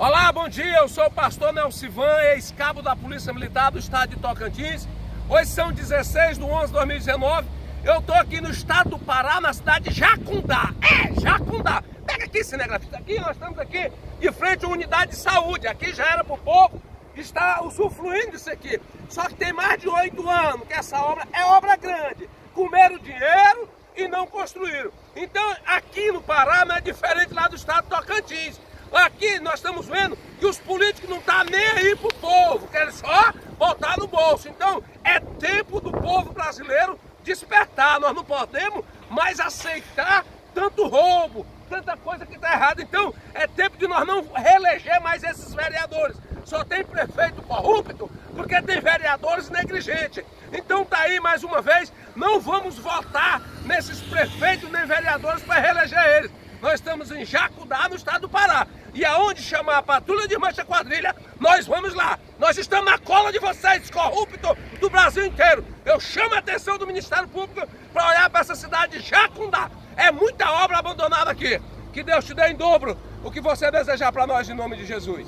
Olá, bom dia. Eu sou o pastor Nelcivan, ex-cabo da Polícia Militar do Estado de Tocantins. Hoje são 16 de 11 de 2019. Eu estou aqui no estado do Pará, na cidade de Jacundá. É, Jacundá. Pega aqui, cinegrafista. Aqui nós estamos aqui de frente à unidade de saúde. Aqui já era para o povo. Está usufruindo disso aqui. Só que tem mais de oito anos que essa obra é obra grande. Comeram dinheiro e não construíram. Então aqui no Pará não é diferente lá do estado de Tocantins. Nós estamos vendo que os políticos não estão tá nem aí pro povo, querem só botar no bolso. Então é tempo do povo brasileiro despertar. Nós não podemos mais aceitar tanto roubo, tanta coisa que está errada. Então é tempo de nós não reeleger mais esses vereadores. Só tem prefeito corrupto porque tem vereadores negligentes. Então tá aí mais uma vez, não vamos votar nesses prefeitos nem vereadores para reeleger eles. Nós estamos em Jacudá, no estado do Pará. E aonde chamar a patrulha de mancha quadrilha, nós vamos lá. Nós estamos na cola de vocês, corrupto do Brasil inteiro. Eu chamo a atenção do Ministério Público para olhar para essa cidade de Jacundá. É muita obra abandonada aqui. Que Deus te dê em dobro o que você desejar para nós em nome de Jesus.